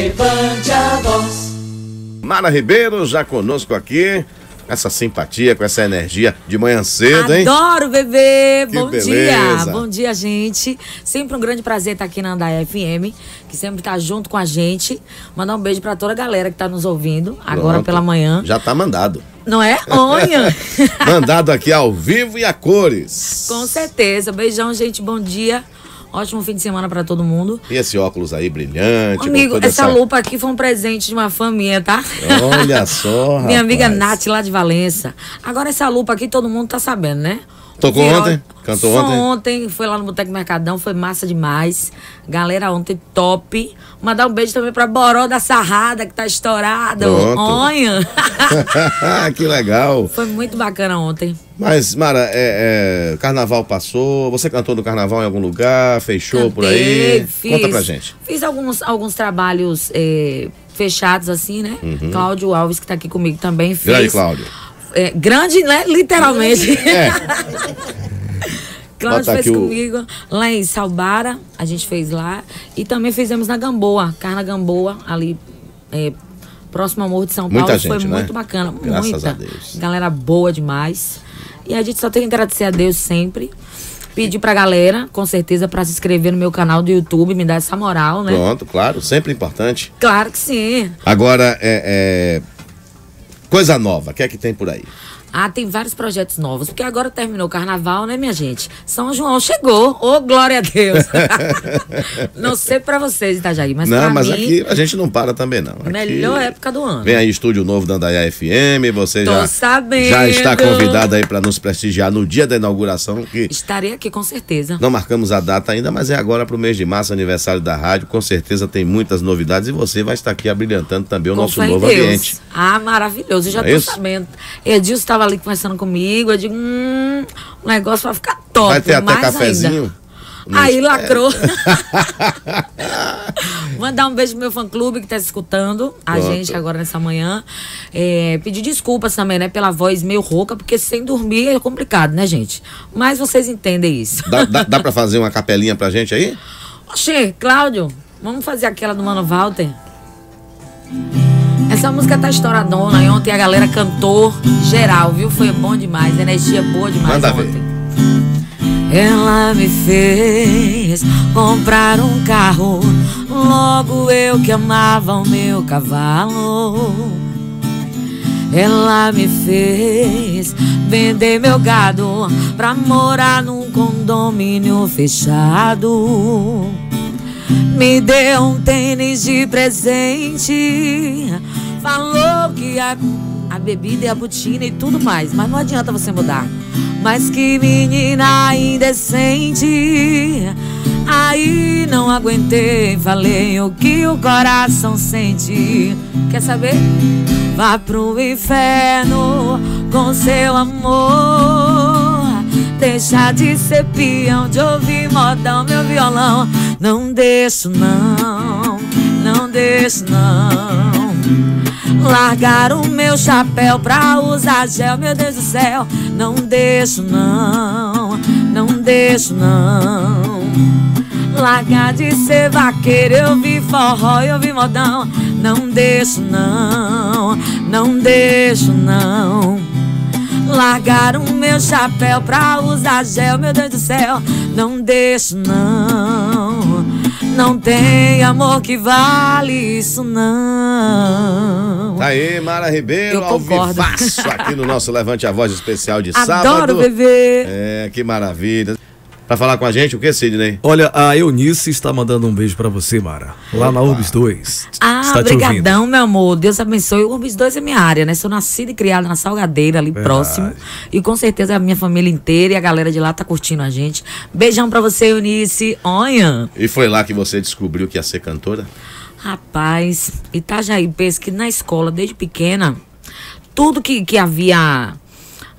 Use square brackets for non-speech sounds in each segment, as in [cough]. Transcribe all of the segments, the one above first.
Levante a voz. Mara Ribeiro já conosco aqui. Essa simpatia, com essa energia de manhã cedo, hein? Adoro, bebê! Que Bom beleza. dia! Bom dia, gente. Sempre um grande prazer estar aqui na Andaia FM, que sempre tá junto com a gente. Mandar um beijo pra toda a galera que tá nos ouvindo agora Pronto. pela manhã. Já tá mandado. Não é? Olha! [laughs] Mandado aqui ao vivo e a cores. com certeza. Beijão, gente. Bom dia. Ótimo fim de semana pra todo mundo. E esse óculos aí brilhante. Amigo, toda essa lupa aqui foi um presente de uma fã minha, tá? Olha só, [laughs] Minha amiga rapaz. Nath, lá de Valença. Agora, essa lupa aqui todo mundo tá sabendo, né? Tocou Virou- ontem? Cantou Só ontem? ontem, foi lá no Boteco Mercadão, foi massa demais. Galera, ontem top. Mandar um beijo também pra Boró da Sarrada, que tá estourado. Pronto. Olha! [laughs] que legal. foi muito bacana ontem. Mas, Mara, é, é, carnaval passou. Você cantou no carnaval em algum lugar? Fechou por aí? Cantei, fiz, Conta pra gente. Fiz alguns, alguns trabalhos eh, fechados, assim, né? Cláudio Alves, que tá aqui comigo também, fez. Uhum. Grande Cláudio. É, grande, né? Literalmente. É. [laughs] Cláudio fez aqui o- comigo lá em Salbara, a gente fez lá. E também fizemos na Gamboa, Carna Gamboa, ali é, próximo ao Morro de São Muita Paulo. gente, Foi né? muito bacana, Graças muita. a Deus. Galera boa demais. E a gente só tem que agradecer a Deus sempre. Pedir pra galera, com certeza, pra se inscrever no meu canal do YouTube, me dar essa moral, né? Pronto, claro, sempre importante. Claro que sim. Agora, é, é, coisa nova, o que é que tem por aí? Ah, tem vários projetos novos, porque agora terminou o carnaval, né, minha gente? São João chegou. Ô, glória a Deus. [laughs] não sei pra vocês, Itajaí, mas não, mas mim, aqui a gente não para também, não. Aqui melhor época do ano. Vem aí estúdio novo da Andaiá FM, você Tô já, sabendo. já está convidada aí para nos prestigiar no dia da inauguração, que Estarei aqui com certeza. não marcamos a data ainda, mas é agora para o mês de março, aniversário da rádio, com certeza tem muitas novidades e você vai estar aqui abrilhantando também o Com nosso novo Deus. ambiente. Ah, maravilhoso. Eu já é tô isso? sabendo. Edilson estava ali conversando comigo. Eu digo, hum, o negócio vai ficar top. Vai ter até cafezinho? Ainda. Aí lacrou. [laughs] [laughs] Mandar um beijo pro meu fã clube que tá escutando a Pronto. gente agora nessa manhã. É, pedir desculpas também, né, pela voz meio rouca, porque sem dormir é complicado, né, gente? Mas vocês entendem isso. Dá, dá, dá [laughs] para fazer uma capelinha pra gente aí? Oxê, Cláudio, vamos fazer aquela do Mano Walter? Essa música tá estouradona e ontem a galera cantou geral, viu? Foi bom demais, energia boa demais Manda ver. ontem. Ela me fez comprar um carro, logo eu que amava o meu cavalo. Ela me fez vender meu gado pra morar num condomínio fechado. Me deu um tênis de presente. Falou que a, a bebida e a botina e tudo mais. Mas não adianta você mudar. Mas que menina indecente. Aí não aguentei. Falei o que o coração sente. Quer saber? Vá pro inferno com seu amor. Deixa de ser peão, de ouvir modão, meu violão. Não deixo, não, não deixo, não. Largar o meu chapéu pra usar gel, meu Deus do céu. Não deixo, não, não deixo, não. Largar de ser vaqueiro, eu vi forró, eu vi modão. Não deixo, não, não deixo, não. Largar o meu chapéu pra usar gel, meu Deus do céu. Não deixo, não. Não tem amor que vale isso, não. Tá aí, Mara Ribeiro, Eu ao vivaço aqui no nosso Levante a Voz especial de [laughs] Adoro, sábado. bebê. É, que maravilha. Pra falar com a gente, o que, Sidney? Olha, a Eunice está mandando um beijo pra você, Mara. Lá na URBS 2. Ah, está te ouvindo. brigadão, meu amor. Deus abençoe. O Urbis 2 é minha área, né? Sou nascida e criada na Salgadeira, ali Verdade. próximo. E com certeza a minha família inteira e a galera de lá tá curtindo a gente. Beijão pra você, Eunice. Olha. E foi lá que você descobriu que ia ser cantora? Rapaz, Itajaí, pensa que na escola, desde pequena, tudo que, que havia,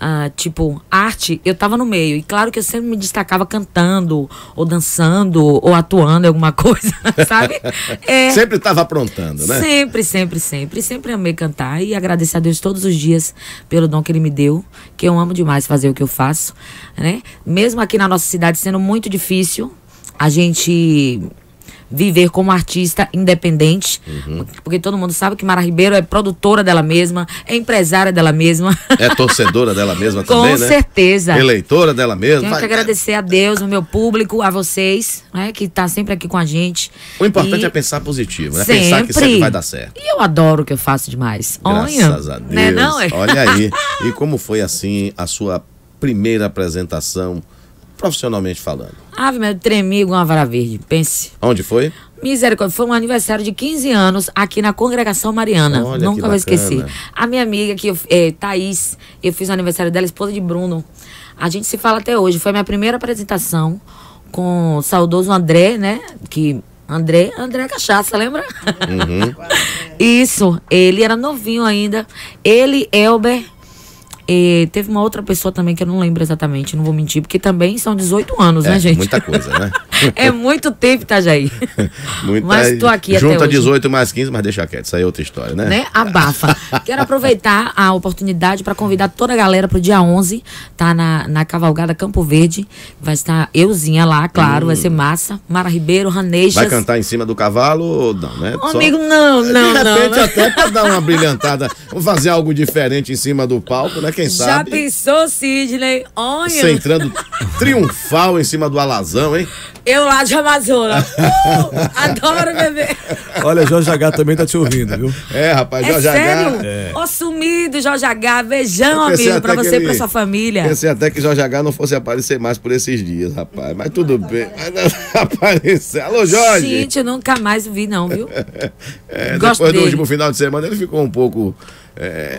ah, tipo, arte, eu tava no meio. E claro que eu sempre me destacava cantando, ou dançando, ou atuando em alguma [laughs] coisa, sabe? É, Sempre tava aprontando, né? Sempre, sempre, sempre. Sempre amei cantar e agradecer a Deus todos os dias pelo dom que Ele me deu, que eu amo demais fazer o que eu faço, né? Mesmo aqui na nossa cidade sendo muito difícil, a gente viver como artista independente, Uhum. porque todo mundo sabe que Mara Ribeiro é produtora dela mesma, é empresária dela mesma. É torcedora dela mesma [laughs] Com também, né? certeza. Eleitora dela mesma. Tenho Vai- que agradecer a Deus, o meu público, a vocês, né, que tá sempre aqui com a gente. O importante E é pensar positivo, né? Pensar que sempre vai dar certo. E eu adoro o que eu faço demais. Graças Olha, a Deus. Né, não, é? Olha aí. [laughs] E como foi assim a sua primeira apresentação, profissionalmente falando? Ave, meu, tremi igual uma vara verde, pense. Onde foi? Misericórdia, foi um aniversário de 15 anos aqui na Congregação Mariana. Olha, Nunca vou esquecer. A minha amiga, que eu, é, Thaís, eu fiz o aniversário dela, esposa de Bruno. A gente se fala até hoje. Foi a minha primeira apresentação com o saudoso André, né? Que. André, André Cachaça, lembra? Uhum. [laughs] Isso, ele era novinho ainda. Ele, Elber. E teve uma outra pessoa também que eu não lembro exatamente, não vou mentir, porque também são 18 anos, É, né, gente? muita coisa, né? [laughs] é muito tempo, Itajaí. Muita... Mas tô aqui até Junta hoje. 18 mais 15, mas deixa quieto, isso aí é outra história, né? né? Abafa. [laughs] Quero aproveitar a oportunidade para convidar toda a galera pro dia 11, tá na, na Cavalgada Campo Verde. Vai estar euzinha lá, claro, vai ser massa. Mara Ribeiro, Raneixas. Vai cantar em cima do cavalo ou não, né? Ô, Só- amigo, não, não, de repente, não. até pra dar uma brilhantada, vamos fazer algo diferente em cima do palco, né? Quem Já sabe? pensou, Sidney? Olha, Você entrando triunfal em cima do alazão, hein? eu lá de Amazonas. Uh, adoro beber. Olha, Jorge H também tá te ouvindo, viu? É, rapaz, É Jorge H. sério? Ô, sumido, Jorge H. Beijão, amigo, pra você e ele- pra sua família. Pensei até que Jorge H não fosse aparecer mais por esses dias, rapaz. Mas tudo bem. Mas não [laughs] apareceu. Alô, Jorge! Gente, eu nunca mais vi, não, viu? [laughs] É, gosto depois do dele. último final de semana ele ficou um pouco é,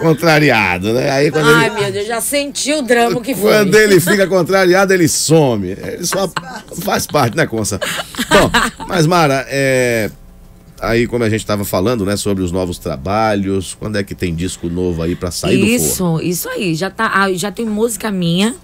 contrariado. né? Aí quando Ai, ele, meu Deus, já senti o drama que foi. quando ele fica contrariado, ele some. [laughs] Ele só faz parte, né, Consa? Bom, mas Mara, é, aí como a gente estava falando, né, sobre os novos trabalhos, quando é que tem disco novo aí pra sair do forno? Isso, isso aí. Já, tá, ah, já tem música minha,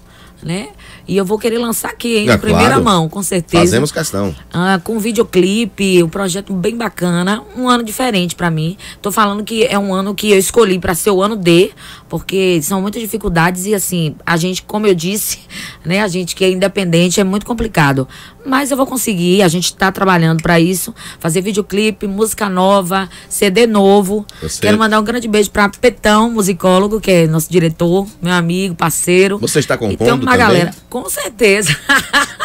né? E eu vou querer lançar aqui, hein? É, em primeira claro. mão, com certeza. Fazemos questão. Ah, com videoclipe, um projeto bem bacana, um ano diferente pra mim. Tô falando que é um ano que eu escolhi pra ser o ano D, porque são muitas dificuldades e assim, a gente, como eu disse, [laughs] né, a gente que é independente é muito complicado. Mas eu vou conseguir, a gente tá trabalhando pra isso, fazer videoclipe, música nova, CD novo. Você- Quero mandar um grande beijo pra Petão, musicólogo, que é nosso diretor, meu amigo, parceiro. Você está compondo uma também? galera, com certeza.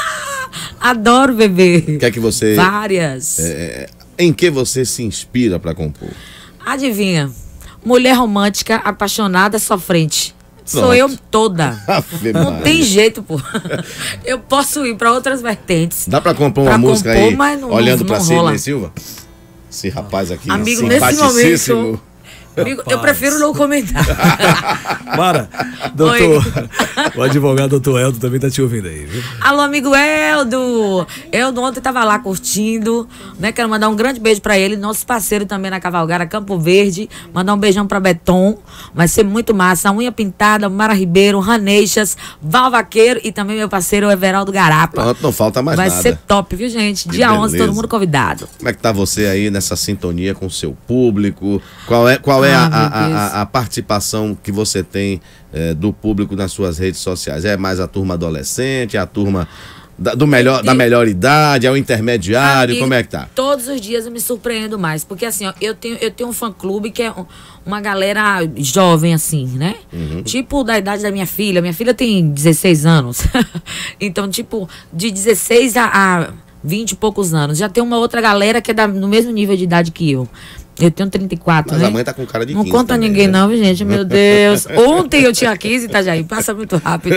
[laughs] Adoro beber. O que é que você. Várias. é, em que você se inspira pra compor? Adivinha? Mulher romântica, apaixonada, sofrente. Sou Pronto. eu toda. [laughs] Não tem jeito, pô. [laughs] Eu posso ir pra outras vertentes. Dá pra compor uma Pra música compor, aí, mas não- olhando rola. Sidney Silva? Esse rapaz aqui, Amigo, nesse momento. Eu prefiro não comentar. [laughs] Mara, doutor, o advogado doutor Eldo também tá te ouvindo aí, viu? Alô, amigo Eldo! Eldo ontem tava lá curtindo, né? Quero mandar um grande beijo pra ele, nosso parceiro também na Cavalgara Campo Verde. Mandar um beijão pra Beton. Vai ser muito massa. Unha Pintada, Mara Ribeiro, Raneixas, Val Vaqueiro e também meu parceiro Everaldo Garapa. Pronto, não falta mais Vai nada. ser top, viu, gente? Que Dia 11, beleza. todo mundo convidado. Como é que tá você aí nessa sintonia com o seu público? Qual é, qual é a, Ah, a- a- a participação que você tem eh, do público nas suas redes sociais? É mais a turma adolescente, é a turma da, do melhor, da melhor idade, é o intermediário? Amigo, Como é que tá? Todos os dias eu me surpreendo mais. Porque assim, ó, eu tenho, eu tenho um fã-clube que é um- uma galera jovem, assim, né? Uhum. Tipo da idade da minha filha. Minha filha tem 16 anos. [laughs] então, tipo, de 16 a, a 20 e poucos anos. Já tem uma outra galera que é da- no mesmo nível de idade que eu. Eu tenho 34, Mas né? a mãe tá com cara de Não 15 conta também, ninguém, né? não, gente. Meu [laughs] Deus. Ontem eu tinha 15, Itajaí. Passa muito rápido.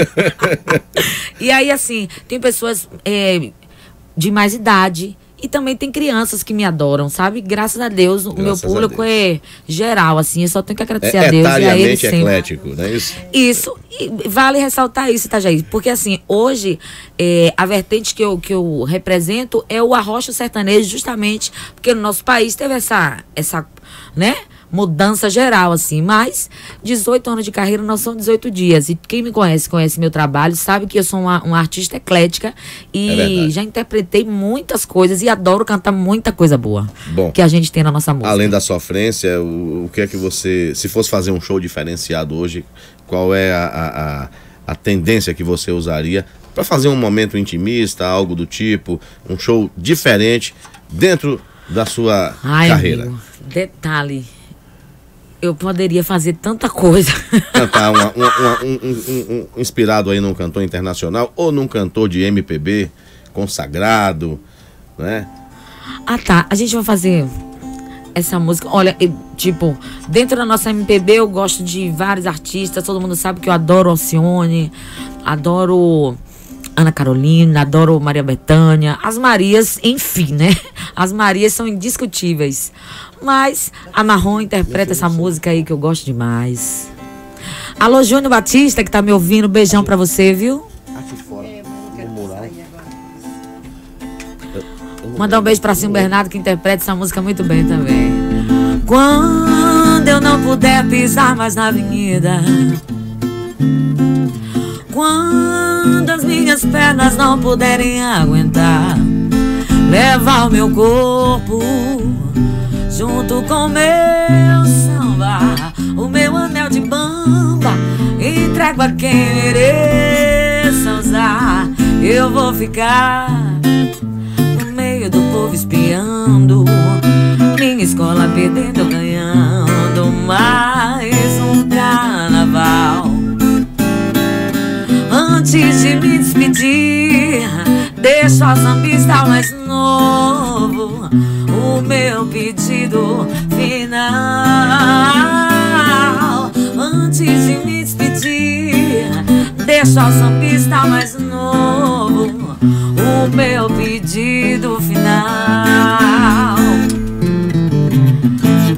[laughs] e aí, assim, tem pessoas é, de mais idade. E também tem crianças que me adoram, sabe? Graças a Deus, o meu Graças público é geral, assim. Eu só tenho que agradecer É a Deus e a ele sempre. eclético, não é isso? Isso, e vale ressaltar isso, Itajaí, porque assim, hoje é, a vertente que eu, que eu represento é o arrocho sertanejo, justamente porque no nosso país teve essa, essa né, mudança geral, assim, mas 18 anos de carreira não são 18 dias, e quem me conhece, conhece meu trabalho, sabe que eu sou uma, uma artista eclética É e verdade. já interpretei muitas coisas e adoro cantar muita coisa boa Bom, que a gente tem na nossa música. Além da sofrência, o, o que é que você. Se fosse fazer um show diferenciado hoje, qual é a, a, a- a tendência que você usaria para fazer um momento intimista, algo do tipo, um show diferente dentro da sua Ai, carreira? amigo, detalhe. Eu poderia fazer tanta coisa. [laughs] Cantar uma- uma- uma- um, um- um- inspirado aí num cantor internacional ou num cantor de MPB consagrado, né? Ah, tá. A gente vai fazer essa música. Olha, eu, tipo, dentro da nossa MPB eu gosto de vários artistas. Todo mundo sabe que eu adoro Alcione, adoro Ana Carolina, adoro Maria Bethânia. As Marias, enfim, né? As Marias são indiscutíveis. Mas a Marrom interpreta essa música aí que eu gosto demais. Alô, Júnior Batista, que tá me ouvindo. Beijão pra você, viu? Aqui fora, no mural. Mandar um beijo pra Sim Bernardo, que interpreta essa música muito bem também. Quando eu não puder pisar mais na avenida. Quando as minhas pernas não puderem aguentar. Levar o meu corpo junto com meu samba. O meu anel de bamba. Entrego a quem mereça usar. Eu vou ficar no meio do povo espiando. Minha escola perdendo, ganhando mais Antes de me despedir, deixo a sambista mais novo. O meu pedido final. Antes de me despedir, deixo ao sambista mais novo. O meu pedido final.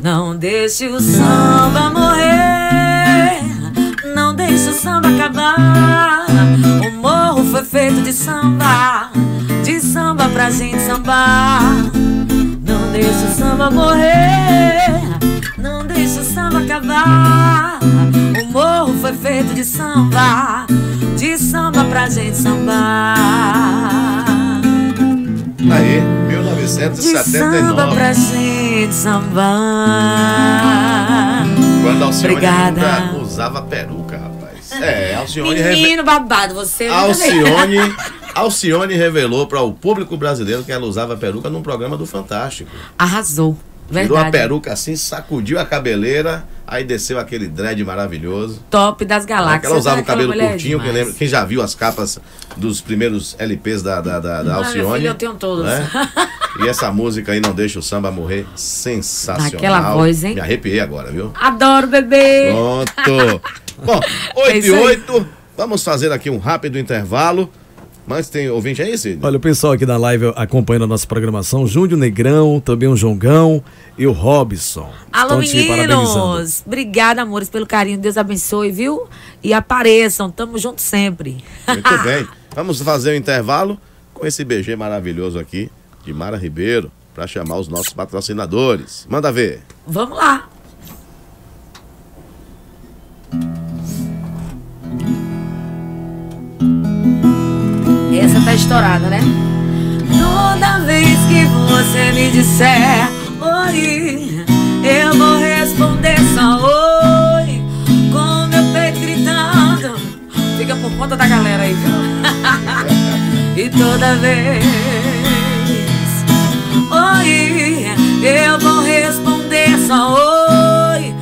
Não deixe o samba morrer. Não deixe o samba acabar. O morro foi feito de samba. De samba pra gente sambar. Não deixe o samba morrer. Não deixe o samba acabar. O morro foi feito de samba. De samba pra gente sambar. Aí, De samba 1979. pra gente sambar. Quando Alcione Obrigada. usava rapaz. É, [laughs] Alcione, reve... Menino babado, você também. Alcione, [laughs] Alcione revelou para o público brasileiro que ela usava peruca num programa do Fantástico. Arrasou. Tirou a Verdade. peruca assim, sacudiu a cabeleira, aí desceu aquele dread maravilhoso. Top das galáxias. ela usava o Aquela cabelo é curtinho, quem, lembra, quem já viu as capas dos primeiros LPs da, da, da, da Alcione. filho, eu tenho todos. né? [laughs] E essa música aí, Não Deixa o Samba Morrer, sensacional. Naquela voz, hein? Me arrepiei agora, viu? Adoro bebê. Pronto. Bom, [laughs] É 8 isso e aí. 8. Vamos fazer aqui um rápido intervalo. Mas tem ouvinte aí, Cid? Olha, o pessoal aqui da live acompanhando a nossa programação, Júnior Negrão, também o Jongão e o Robson. Alô, Estão meninos. Obrigada, amores, pelo carinho. Deus abençoe, viu? E apareçam. Tamo junto sempre. Muito [laughs] bem. Vamos fazer o intervalo com esse BG maravilhoso aqui de Mara Ribeiro para chamar os nossos patrocinadores. Manda ver. Vamos lá. Estourada, né? Toda vez que você me disser oi, eu vou responder só oi, com meu peito gritando. Fica por conta da galera aí, viu? [laughs] e toda vez Oi, eu vou responder só oi,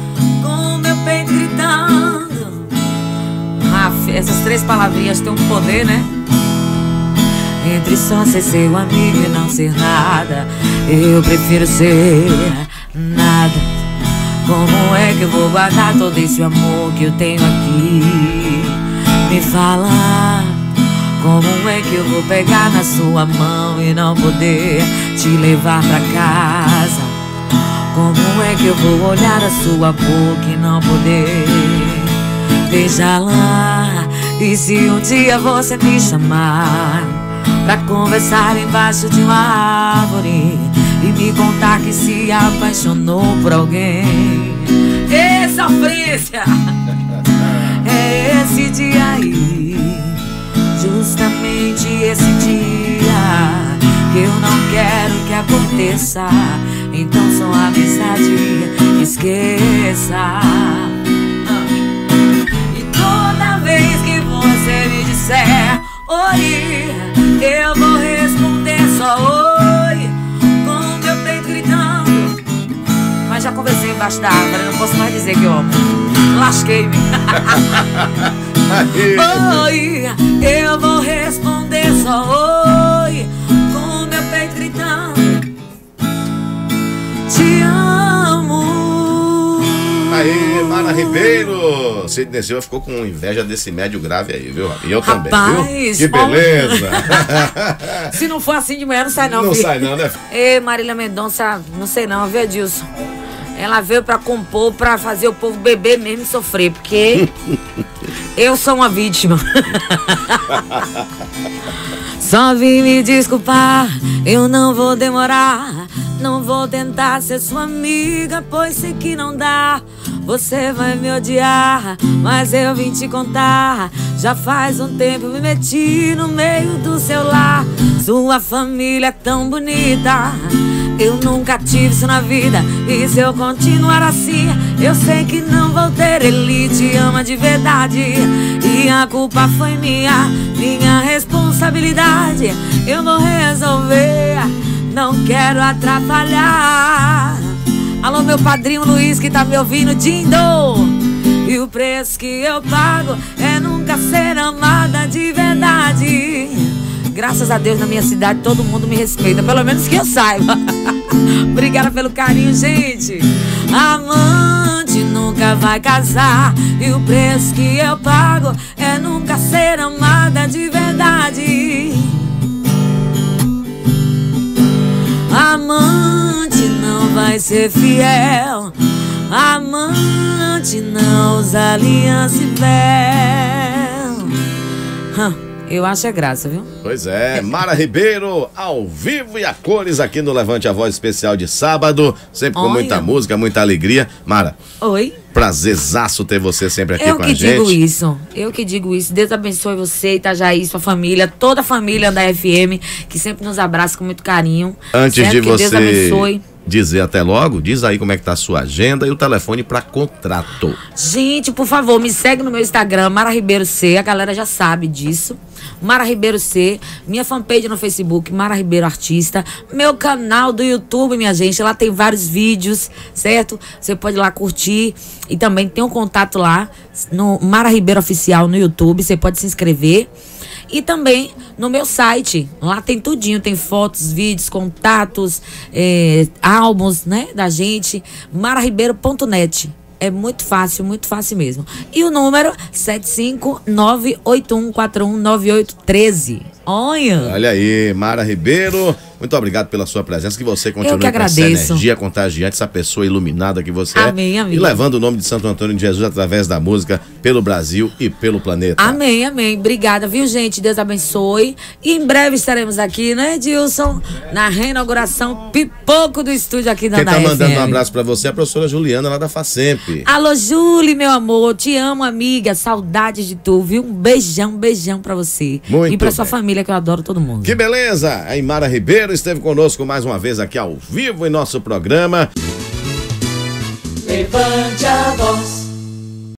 com meu peito gritando. Aff, essas três palavrinhas têm um poder, né? Entre só ser seu amigo e não ser nada, eu prefiro ser nada. Como é que eu vou guardar todo esse amor que eu tenho aqui? Me fala. Como é que eu vou pegar na sua mão e não poder te levar pra casa? Como é que eu vou olhar a sua boca e não poder beijá-la? E se um dia você me chamar pra conversar embaixo de uma árvore e me contar que se apaixonou por alguém? Ê, sofrência! [laughs] É esse dia aí. Justamente esse dia que eu não quero que aconteça. Então sua amizade esqueça. E toda vez que você me disser Oi, eu vou responder só oi, com meu peito gritando. Mas já conversei embaixo da árvore, não posso mais dizer que eu amo. Lasquei-me. [laughs] oi, eu vou responder só oi, Mara Ribeiro. Sidney Silva ficou com inveja desse médio grave aí, viu? E eu também, Rapaz, viu? Que beleza. [laughs] Se não for assim de manhã, não sai não, Não filho. sai não, né? Ei, Marília Mendonça, não sei não, viu, Edilson? Ela veio pra compor, pra fazer o povo beber mesmo e sofrer, porque [laughs] eu sou uma vítima. [laughs] Só vim me desculpar, eu não vou demorar. Não vou tentar ser sua amiga, pois sei que não dá. Você vai me odiar, mas eu vim te contar. Já faz um tempo me meti no meio do seu lar. Sua família é tão bonita. Eu nunca tive isso na vida. E se eu continuar assim, eu sei que não vou ter. Ele te ama de verdade. E a culpa foi minha, minha responsabilidade. Eu vou resolver. Não quero atrapalhar. Alô, meu padrinho Luiz que tá me ouvindo, Dindo. E o preço que eu pago é nunca ser amada de verdade. Graças a Deus na minha cidade todo mundo me respeita, pelo menos que eu saiba. [laughs] Obrigada pelo carinho, gente. Amante nunca vai casar. E o preço que eu pago é nunca ser amada de verdade. Amante não vai ser fiel. Amante não usa aliança e véu. Hã, Eu acho é graça, viu? Pois é, Mara Ribeiro, ao vivo e a cores aqui no Levante a Voz especial de sábado, sempre com Olha. muita música, muita alegria. Mara, Oi. prazerzaço ter você sempre aqui Eu com que a gente. digo isso. Eu que digo isso. Deus abençoe você, Itajaí, sua família, toda a família da FM, que sempre nos abraça com muito carinho. Antes certo? de que Deus você abençoe. Dizer até logo, diz aí como é que tá a sua agenda e o telefone para contrato. Gente, por favor, me segue no meu Instagram, Mara Ribeiro C. A galera já sabe disso. Mara Ribeiro C. Minha fanpage no Facebook, Mara Ribeiro Artista. Meu canal do YouTube, minha gente. Lá tem vários vídeos, certo? Você pode ir lá curtir. E também tem um contato lá no Mara Ribeiro Oficial no YouTube. Você pode se inscrever. E também no meu site. Lá tem tudinho. Tem fotos, vídeos, contatos, eh, álbuns, né? Da gente. mararibeiro.net. É muito fácil, muito fácil mesmo. E o número 75981419813. Olha! Olha aí, Mara Ribeiro, muito obrigado pela sua presença, que você continue que com essa energia contagiante, essa pessoa iluminada que você Amém, é. amém. E levando o nome de Santo Antônio de Jesus através da música pelo Brasil e pelo planeta. Amém, amém. Obrigada, viu, gente? Deus abençoe. E em breve estaremos aqui, né, Edilson? Na reinauguração pipoco do estúdio aqui da Quem tá da mandando FM. um abraço pra você é a professora Juliana lá da FACEMP. Alô, Julie, meu amor. Te amo, amiga. Saudades de tu, viu? Um beijão, beijão pra você. Muito E pra sua bem. Família, que eu adoro todo mundo. Que beleza! A Imara Ribeiro esteve conosco mais uma vez aqui ao vivo em nosso programa. Levante a voz.